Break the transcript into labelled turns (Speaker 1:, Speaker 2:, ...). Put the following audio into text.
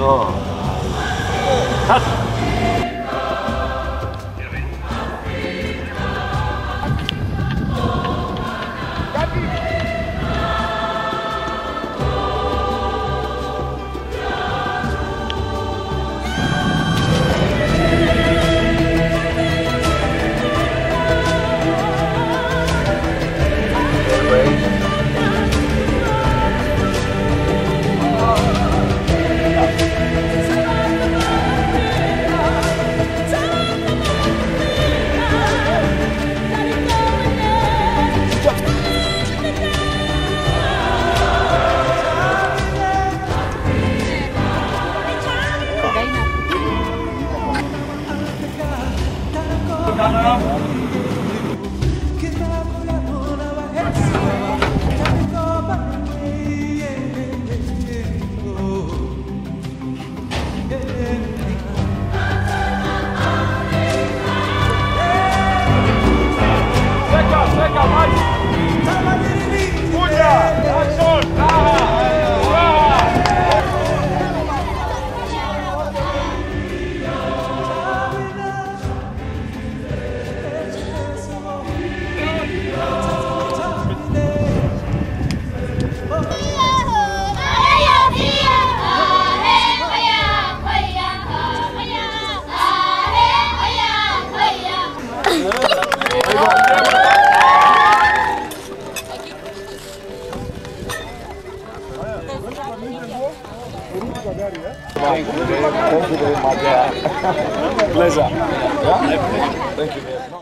Speaker 1: 있어. 아. Thank you.
Speaker 2: Thank you very much.
Speaker 3: Pleasure. Yeah? Thank you.